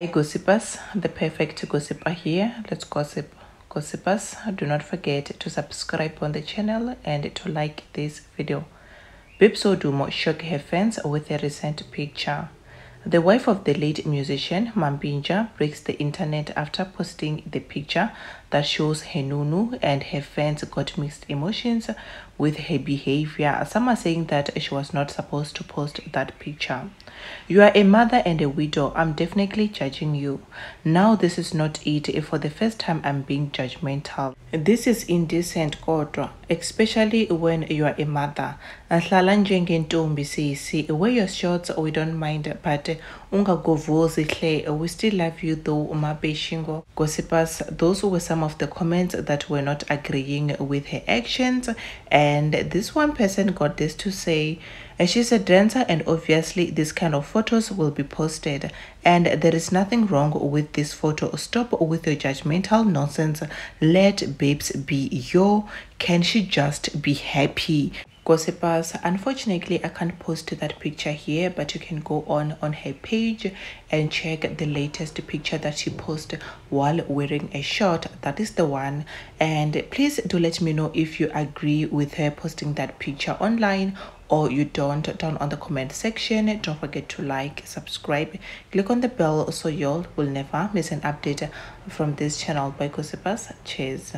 Hey gossipers, the perfect gossiper here. Let's gossip. Gossipers, do not forget to subscribe on the channel and to like this video. Babes Wodumo shocked her fans with a recent picture. The wife of the late musician Mampintsha breaks the internet after posting the picture that shows her Nunu and her fans got mixed emotions with her behavior. Some are saying that she was not supposed to post that picture. You are a mother and a widow. I'm definitely judging you. Now this is not it. For the first time I'm being judgmental. This is indecent kodwa, especially when you are a mother. Ahlala njengentombi. Wear your shorts, we don't mind, but. We still love you though, Umabeshingo. Gossipers, those were some of the comments that were not agreeing with her actions and this one person got this to say uh, she's a dancer and obviously this kind of photos will be posted and there is nothing wrong with this photo. Stop with your judgmental nonsense. Let babes be yo can she just be happy gossipers unfortunately i can't post that picture here but you can go on on her page and check the latest picture that she posted while wearing a short. That is the one. And please do let me know if you agree with her posting that picture online or you don't. Down on the comment section don't forget to like subscribe click on the bell so y'all will never miss an update from this channel by gossipers cheers